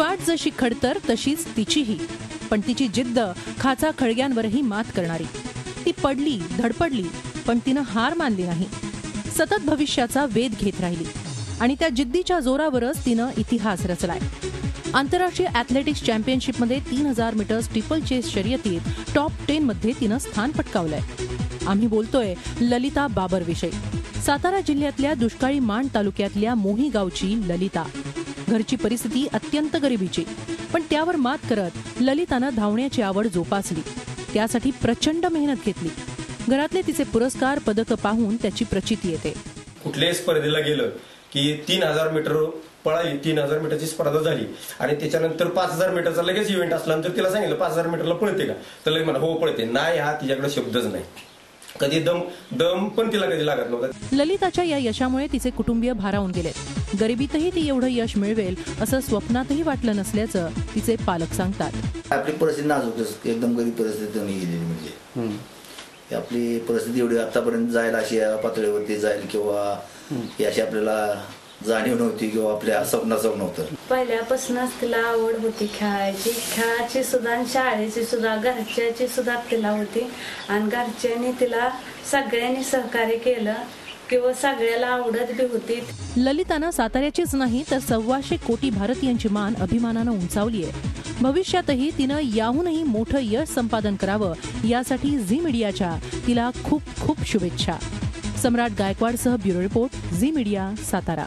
वाट जशी खडतर तशीच तिचीही. पण तिची जिद्द खाचा खळग्यांवरही मात करणारी. ती पडली धडपडली पण तिनं हार मानली नाही. सतत भविष्याचा वेध घेत राहिली. आणि त्या जिद्दीच्या जोरावरच तिनं इतिहास रचलाय. आंतरराष्ट्रीय ॲथलेटिक्स चॅम्पियनशिपमध्ये तीन हजार मीटर स्टिपल चेस शर्यतीत टॉप टेन मध्ये तिनं स्थान पटकावलंय. आम्ही बोलतोय ललिता बाबर विषयी. सातारा जिल्ह्यातल्या दुष्काळी माण तालुक्यातल्या मोही गावची ललिता. घरची परिस्थिती अत्यंत गरिबीची. पण त्यावर मात करत ललितानं धावण्याची आवड जोपासली. त्यासाठी प्रचंड मेहनत घेतली. घरातले तिचे पुरस्कार पदकं पाहून त्याची प्रचिती येते. कुठल्याही स्पर्धेला गेलं की तीन हजार मीटर पळाली तीन हजार मीटरची स्पर्धा झाली आणि त्याच्यानंतर पाच हजार मीटरचा लगेच इव्हेंट असला आणि तिला सांगितलं पाच हजार मीटरला पळते का? तर लगेच म्हणा हो पळते. नाही हा तिच्याकडे शब्दच नाही. कधी दम दम पण तिला कधी लागत नव्हता. ललिताच्या या यशामुळे तिचे कुटुंबीय भारावून गेले गरिबीतही ती एवढं यश मिळवेल असं स्वप्नातही वाटलं नसल्याचं तिचे पालक सांगतात. आपली परिस्थिती नाजूकच एकदम गरीब परिस्थिती नाही गेलेली म्हणजे. आपली परिस्थिती एवढी आतापर्यंत जायला अशी पातळीवरती जाईल किंवा अशी आपल्याला जाणीव नव्हती किंवा आपल्या स्वप्नाचं नव्हतं. पहिल्यापासूनच तिला आवड होती खेळायची. खेळाची सुद्धा आणि शाळेची सुद्धा घरच्याची सुद्धा तिला होती. आणि घरच्यांनी तिला सगळ्यांनी सहकार्य केलं किंवा सगळ्याला आवडत बी होती. ललितानं साताऱ्याचीच नाही तर सव्वाशे कोटी भारतीयांची मान अभिमानानं उंचावली आहे भविष्यातही तिनं याहूनही मोठं यश संपादन करावं यासाठी झी मीडियाच्या तिला खूप खूप शुभेच्छा. Samrat गायकवाडसह bureau report Zee media Satara.